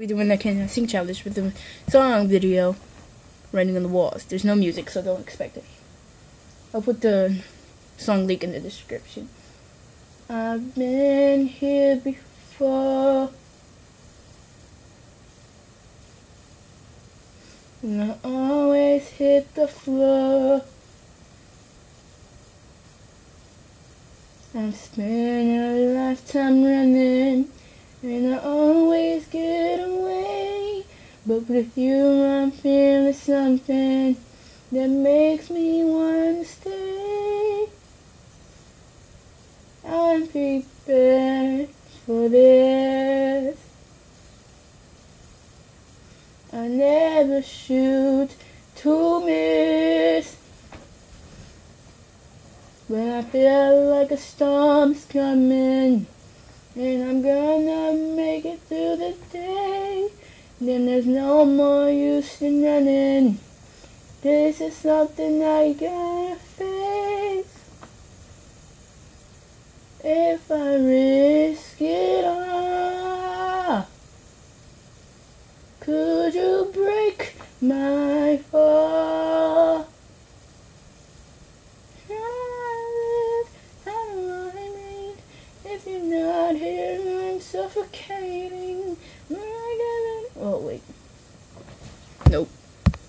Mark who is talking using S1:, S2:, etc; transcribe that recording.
S1: We're doing that can sing challenge with the song video running on the walls. There's no music, so don't expect it. I'll put the song link in the description. I've been here before. And I always hit the floor. I've spent a lifetime running, and I always. But with you, I'm feeling something that makes me want to stay. I'm prepared for this. I never shoot to miss. When I feel like a storm's coming and I'm gonna make it through the day, then there's no more use in running. This is something I gotta face. If I risk it all, could you break my fall? If you're not here, I'm suffocating. Nope.